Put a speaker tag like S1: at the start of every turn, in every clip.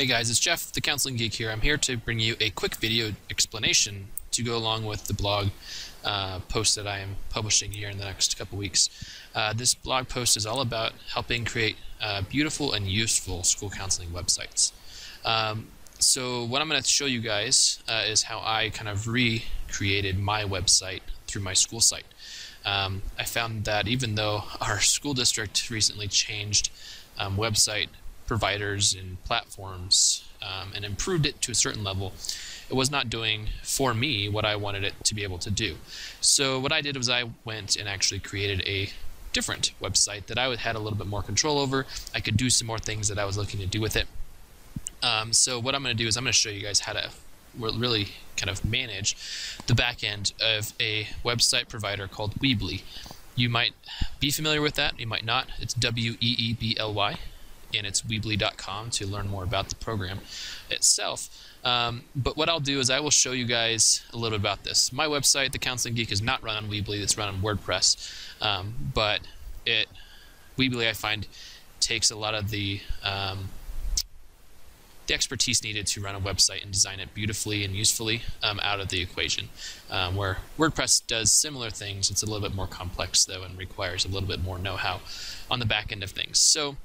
S1: Hey guys, it's Jeff, the Counseling Geek here. I'm here to bring you a quick video explanation to go along with the blog uh, post that I am publishing here in the next couple weeks. Uh, this blog post is all about helping create uh, beautiful and useful school counseling websites. Um, so what I'm going to show you guys uh, is how I kind of recreated my website through my school site. Um, I found that even though our school district recently changed um, website providers and platforms um, and improved it to a certain level, it was not doing for me what I wanted it to be able to do. So what I did was I went and actually created a different website that I had a little bit more control over. I could do some more things that I was looking to do with it. Um, so what I'm going to do is I'm going to show you guys how to really kind of manage the back end of a website provider called Weebly. You might be familiar with that, you might not. It's W E E B L Y and it's weebly.com to learn more about the program itself. Um, but what I'll do is I will show you guys a little bit about this. My website, The Counseling Geek, is not run on Weebly, it's run on WordPress. Um, but it Weebly, I find, takes a lot of the um, the expertise needed to run a website and design it beautifully and usefully um, out of the equation. Um, where WordPress does similar things, it's a little bit more complex though and requires a little bit more know-how on the back end of things. So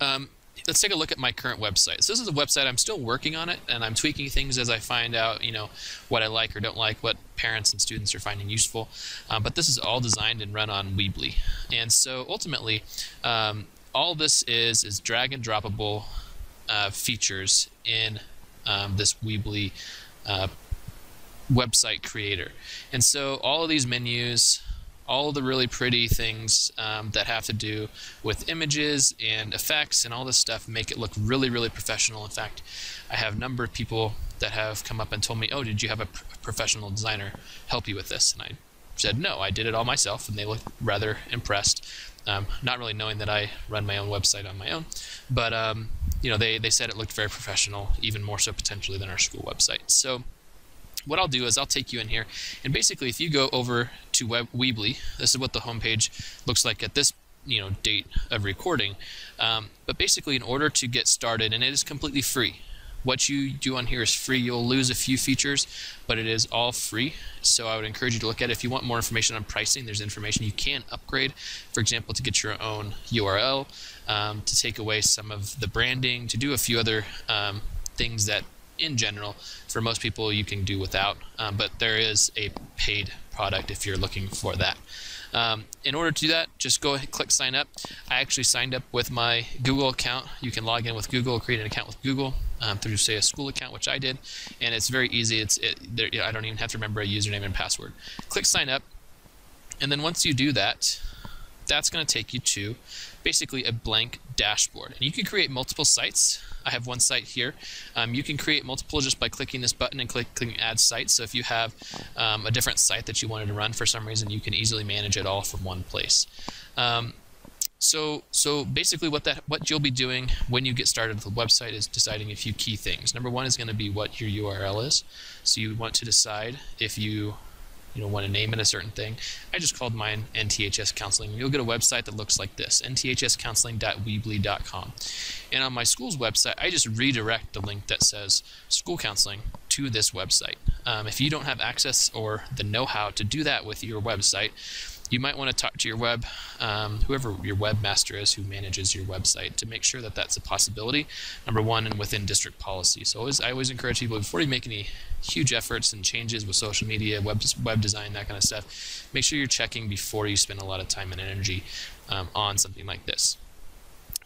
S1: um, let's take a look at my current website. So this is a website I'm still working on it, and I'm tweaking things as I find out, you know, what I like or don't like, what parents and students are finding useful. Um, but this is all designed and run on Weebly, and so ultimately, um, all this is is drag and droppable uh, features in um, this Weebly uh, website creator, and so all of these menus all the really pretty things um, that have to do with images and effects and all this stuff make it look really, really professional. In fact, I have a number of people that have come up and told me, oh, did you have a professional designer help you with this? And I said, no, I did it all myself, and they looked rather impressed. Um, not really knowing that I run my own website on my own, but um, you know, they, they said it looked very professional, even more so potentially than our school website. So what I'll do is I'll take you in here, and basically if you go over to Web Weebly, this is what the homepage looks like at this you know date of recording. Um, but basically, in order to get started, and it is completely free. What you do on here is free. You'll lose a few features, but it is all free. So I would encourage you to look at it. If you want more information on pricing, there's information you can upgrade. For example, to get your own URL, um, to take away some of the branding, to do a few other um, things that in general, for most people, you can do without, um, but there is a paid product if you're looking for that. Um, in order to do that, just go ahead click sign up. I actually signed up with my Google account. You can log in with Google, create an account with Google um, through, say, a school account, which I did, and it's very easy. It's it, there, I don't even have to remember a username and password. Click sign up, and then once you do that, that's going to take you to basically a blank dashboard. And you can create multiple sites. I have one site here. Um, you can create multiple just by clicking this button and clicking add site. So if you have um, a different site that you wanted to run for some reason, you can easily manage it all from one place. Um, so, so basically, what that what you'll be doing when you get started with the website is deciding a few key things. Number one is going to be what your URL is. So you want to decide if you you know, want to name it a certain thing. I just called mine NTHS Counseling. You'll get a website that looks like this, nthscounseling.weebly.com. And on my school's website, I just redirect the link that says school counseling to this website. Um, if you don't have access or the know-how to do that with your website, you might want to talk to your web, um, whoever your webmaster is who manages your website, to make sure that that's a possibility. Number one, and within district policy. So always, I always encourage people before you make any huge efforts and changes with social media, web web design, that kind of stuff, make sure you're checking before you spend a lot of time and energy um, on something like this.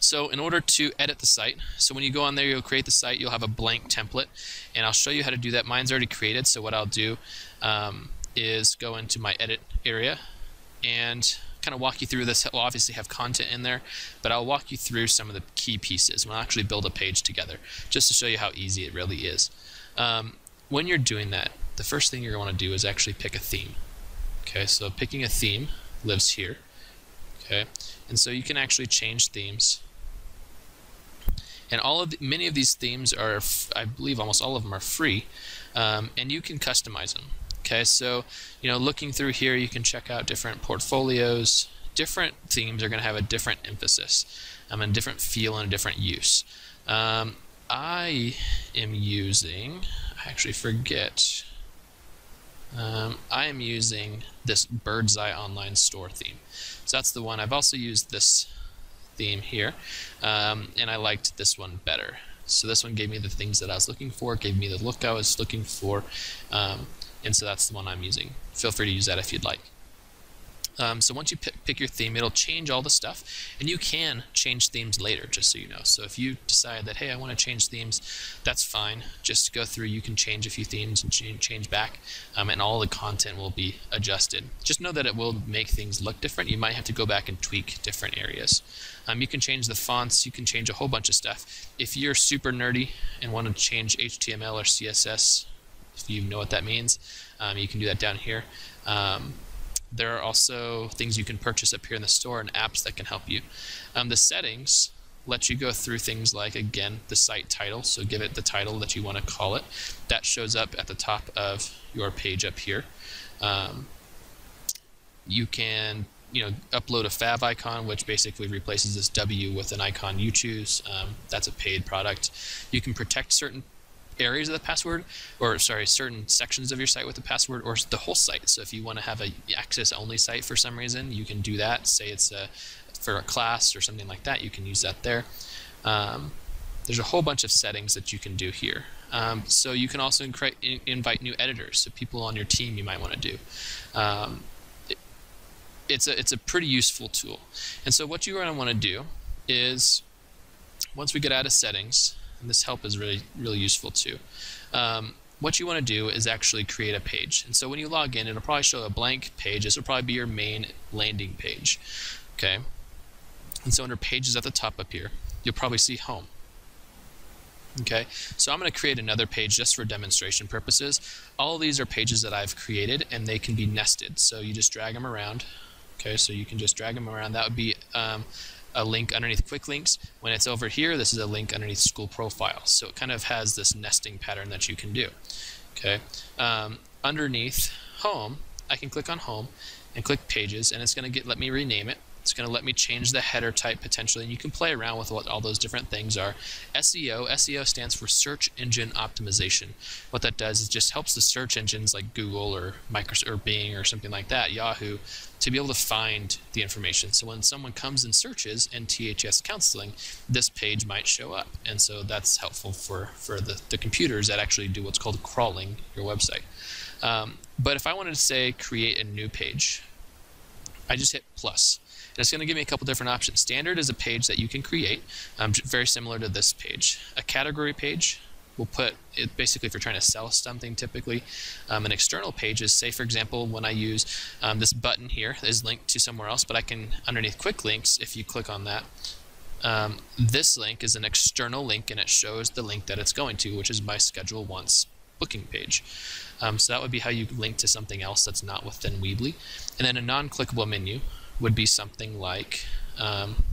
S1: So in order to edit the site, so when you go on there, you'll create the site, you'll have a blank template, and I'll show you how to do that. Mine's already created, so what I'll do um, is go into my edit area and kind of walk you through this. We'll obviously have content in there, but I'll walk you through some of the key pieces. We'll actually build a page together just to show you how easy it really is. Um, when you're doing that, the first thing you're going to want to do is actually pick a theme. Okay, so picking a theme lives here. Okay, and so you can actually change themes. And all of the, many of these themes are, I believe, almost all of them are free, um, and you can customize them. Okay, so you know, looking through here, you can check out different portfolios. Different themes are going to have a different emphasis, um, and a different feel and a different use. Um, I am using, I actually forget, um, I am using this Bird's Eye Online Store theme. So that's the one. I've also used this theme here, um, and I liked this one better. So this one gave me the things that I was looking for, gave me the look I was looking for, um, and so that's the one I'm using. Feel free to use that if you'd like. Um, so once you pick, pick, your theme, it'll change all the stuff, and you can change themes later, just so you know. So if you decide that, hey, I want to change themes, that's fine. Just go through, you can change a few themes and change, change back, um, and all the content will be adjusted. Just know that it will make things look different. You might have to go back and tweak different areas. Um, you can change the fonts, you can change a whole bunch of stuff. If you're super nerdy and want to change HTML or CSS, you know what that means, um, you can do that down here. Um, there are also things you can purchase up here in the store and apps that can help you. Um, the settings let you go through things like, again, the site title. So give it the title that you want to call it. That shows up at the top of your page up here. Um, you can you know, upload a fav icon, which basically replaces this W with an icon you choose. Um, that's a paid product. You can protect certain areas of the password, or sorry, certain sections of your site with the password, or the whole site. So if you want to have a access only site for some reason, you can do that. Say it's a, for a class or something like that, you can use that there. Um, there's a whole bunch of settings that you can do here. Um, so you can also in invite new editors, so people on your team you might want to do. Um, it, it's a it's a pretty useful tool. And so what you're going to want to do is once we get out of settings, and this help is really really useful too. Um, what you want to do is actually create a page. And so when you log in, it'll probably show a blank page. This will probably be your main landing page. Okay. And so under pages at the top up here, you'll probably see home. Okay, so I'm going to create another page just for demonstration purposes. All these are pages that I've created and they can be nested. So you just drag them around. Okay, so you can just drag them around. That would be um, a link underneath quick links. When it's over here, this is a link underneath school profile. So it kind of has this nesting pattern that you can do. Okay. Um, underneath home, I can click on home and click pages, and it's going to get let me rename it. It's going to let me change the header type potentially, and you can play around with what all those different things are. SEO, SEO stands for Search Engine Optimization. What that does is just helps the search engines like Google or Microsoft or Bing or something like that, Yahoo, to be able to find the information. So when someone comes and searches NTHS counseling, this page might show up. And so that's helpful for, for the, the computers that actually do what's called crawling your website. Um, but if I wanted to say create a new page, I just hit plus. And it's going to give me a couple different options. Standard is a page that you can create, um, very similar to this page. A category page will put it basically if you're trying to sell something typically. Um, an external page is, say for example, when I use um, this button here is linked to somewhere else, but I can, underneath quick links, if you click on that, um, this link is an external link and it shows the link that it's going to, which is my ScheduleOnce booking page. Um, so that would be how you link to something else that's not within Weebly. And then a non-clickable menu would be something like, um,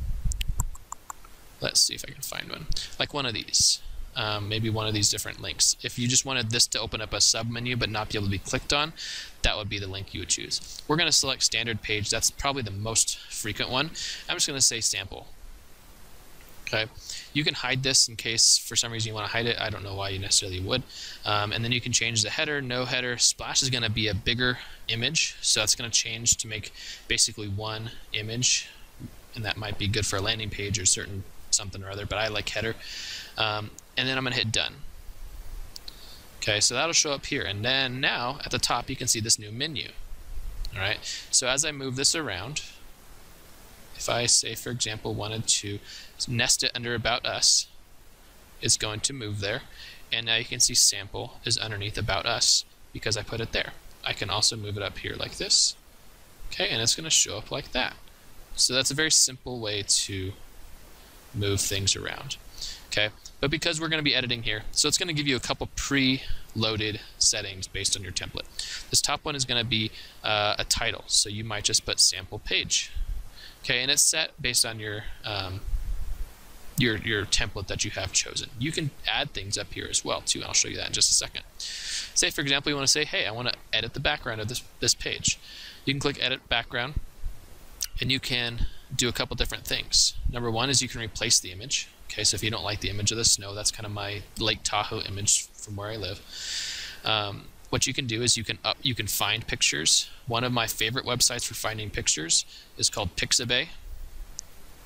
S1: let's see if I can find one, like one of these um, maybe one of these different links. If you just wanted this to open up a submenu but not be able to be clicked on, that would be the link you would choose. We're going to select standard page. That's probably the most frequent one. I'm just going to say sample. Okay, you can hide this in case for some reason you want to hide it. I don't know why you necessarily would. Um, and then you can change the header, no header. Splash is going to be a bigger image, so that's going to change to make basically one image, and that might be good for a landing page or certain something or other. But I like header. Um, and then I'm going to hit done. Okay, so that'll show up here. And then now at the top you can see this new menu. All right, so as I move this around, if I say, for example, wanted to nest it under About Us, it's going to move there. And now you can see sample is underneath About Us because I put it there. I can also move it up here like this. Okay, and it's going to show up like that. So that's a very simple way to move things around. Okay, but because we're going to be editing here, so it's going to give you a couple pre-loaded settings based on your template. This top one is going to be uh, a title, so you might just put sample page. Okay, and it's set based on your um, your your template that you have chosen. You can add things up here as well too. I'll show you that in just a second. Say for example, you want to say, hey, I want to edit the background of this this page. You can click Edit Background, and you can do a couple different things. Number one is you can replace the image. Okay, so if you don't like the image of the snow, that's kind of my Lake Tahoe image from where I live. Um, what you can do is you can up, you can find pictures. One of my favorite websites for finding pictures is called Pixabay.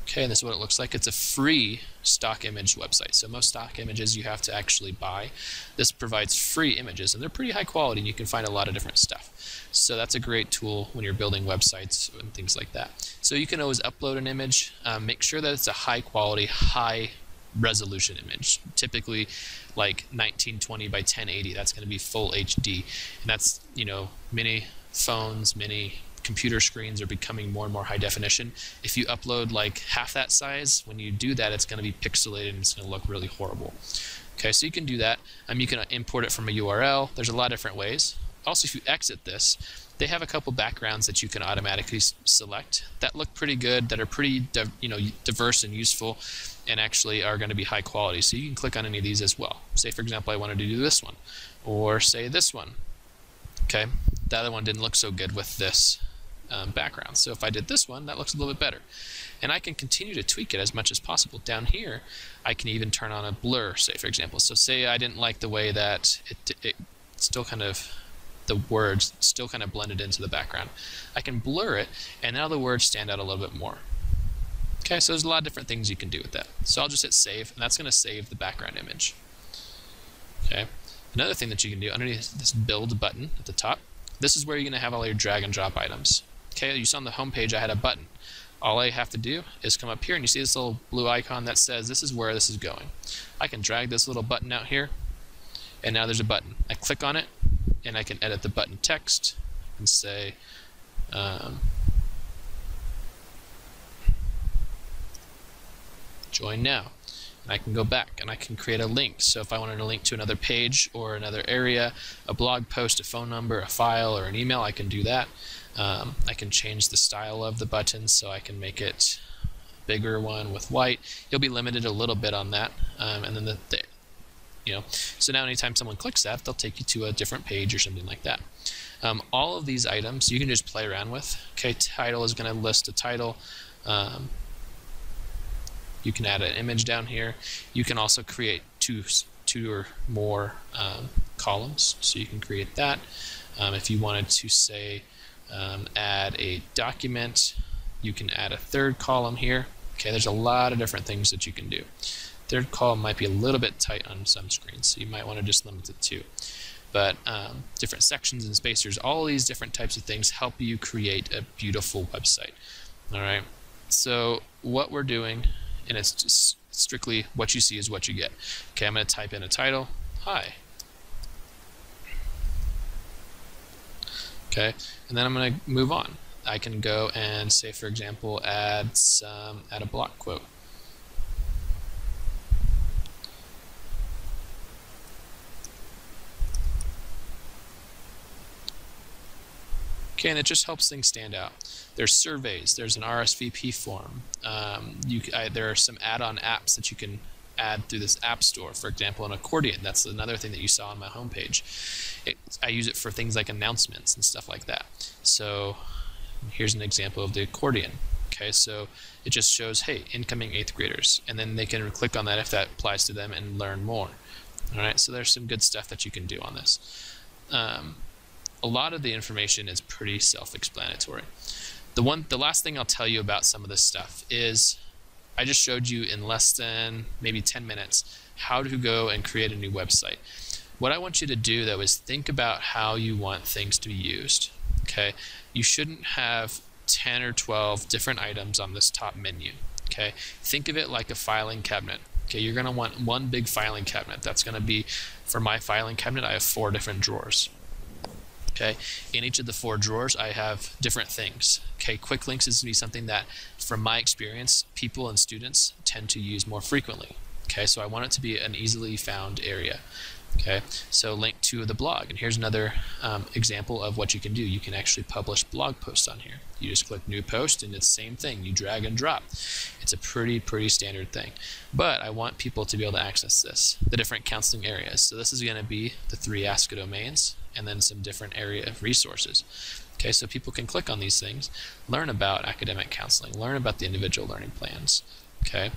S1: Okay, and this is what it looks like. It's a free stock image website. So most stock images you have to actually buy. This provides free images, and they're pretty high quality, and you can find a lot of different stuff. So that's a great tool when you're building websites and things like that. So you can always upload an image. Um, make sure that it's a high quality, high resolution image. Typically, like 1920 by 1080. That's going to be full HD, and that's you know many phones, many computer screens are becoming more and more high definition. If you upload like half that size, when you do that, it's going to be pixelated and it's going to look really horrible. Okay, so you can do that. Um, you can import it from a URL. There's a lot of different ways. Also, if you exit this, they have a couple backgrounds that you can automatically select that look pretty good, that are pretty you know diverse and useful, and actually are going to be high quality. So you can click on any of these as well. Say, for example, I wanted to do this one, or say this one. Okay, the other one didn't look so good with this um, background. So if I did this one, that looks a little bit better. And I can continue to tweak it as much as possible. Down here, I can even turn on a blur, say, for example. So say I didn't like the way that it, it still kind of the words still kind of blended into the background. I can blur it, and now the words stand out a little bit more. Okay, so there's a lot of different things you can do with that. So I'll just hit save, and that's going to save the background image. Okay. Another thing that you can do underneath this build button at the top, this is where you're going to have all your drag and drop items. Okay, you saw on the home page I had a button. All I have to do is come up here and you see this little blue icon that says this is where this is going. I can drag this little button out here and now there's a button. I click on it and I can edit the button text and say um, join now and I can go back and I can create a link. So if I wanted to link to another page or another area, a blog post, a phone number, a file, or an email, I can do that. Um, I can change the style of the button so I can make it bigger one with white. You'll be limited a little bit on that. Um, and then the, the, you know, so now anytime someone clicks that, they'll take you to a different page or something like that. Um, all of these items you can just play around with. Okay, title is going to list a title. Um, you can add an image down here. You can also create two, two or more um, columns, so you can create that. Um, if you wanted to say um, add a document, you can add a third column here. Okay, there's a lot of different things that you can do. Third column might be a little bit tight on some screens, so you might want to just limit it to. But um, different sections and spacers, all these different types of things help you create a beautiful website. All right. So what we're doing and it's just strictly what you see is what you get. Okay, I'm going to type in a title. Hi. Okay, and then I'm going to move on. I can go and say, for example, add some add a block quote. Okay, and it just helps things stand out. There's surveys. There's an RSVP form. Um, you, I, there are some add-on apps that you can add through this app store. For example, an accordion. That's another thing that you saw on my homepage. It, I use it for things like announcements and stuff like that. So here's an example of the accordion. Okay, so it just shows, hey, incoming eighth graders, and then they can click on that if that applies to them and learn more. All right, so there's some good stuff that you can do on this. Um, a lot of the information is pretty self-explanatory. The one, the last thing I'll tell you about some of this stuff is I just showed you in less than maybe 10 minutes how to go and create a new website. What I want you to do though is think about how you want things to be used. Okay, you shouldn't have 10 or 12 different items on this top menu. Okay, think of it like a filing cabinet. Okay, you're going to want one big filing cabinet. That's going to be, for my filing cabinet, I have four different drawers. Okay, in each of the four drawers, I have different things. Okay, quick links is to be something that, from my experience, people and students tend to use more frequently. Okay, so I want it to be an easily found area. Okay, so link to the blog, and here's another um, example of what you can do. You can actually publish blog posts on here. You just click new post, and it's the same thing. You drag and drop. It's a pretty, pretty standard thing. But I want people to be able to access this, the different counseling areas. So this is going to be the three ASCA domains, and then some different area of resources. Okay, so people can click on these things, learn about academic counseling, learn about the individual learning plans. Okay,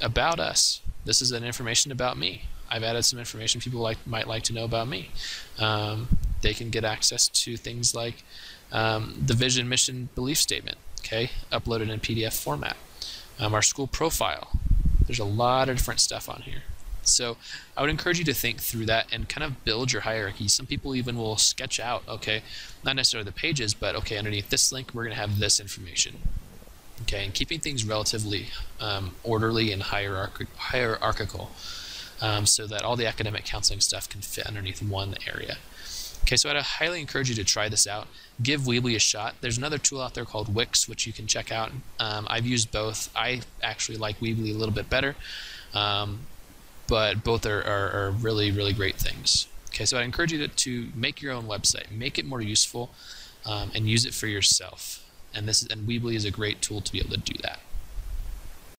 S1: about us. This is an information about me. I've added some information people like might like to know about me. Um, they can get access to things like um, the vision, mission, belief statement, okay, uploaded in PDF format. Um, our school profile. There's a lot of different stuff on here. So I would encourage you to think through that and kind of build your hierarchy. Some people even will sketch out, okay, not necessarily the pages, but okay, underneath this link, we're going to have this information. Okay, and keeping things relatively um, orderly and hierarch hierarchical um, so that all the academic counseling stuff can fit underneath one area. Okay, so I'd highly encourage you to try this out. Give Weebly a shot. There's another tool out there called Wix, which you can check out. Um, I've used both. I actually like Weebly a little bit better, um, but both are, are, are, really, really great things. Okay, so I'd encourage you to, to make your own website, make it more useful, um, and use it for yourself. And this is, and Weebly is a great tool to be able to do that.